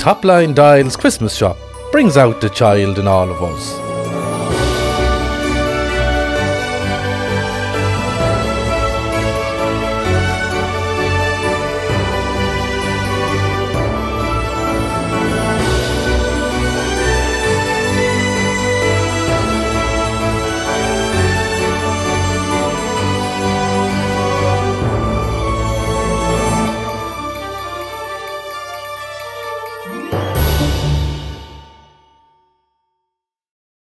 Topline Dial's Christmas Shop brings out the child in all of us. Thank.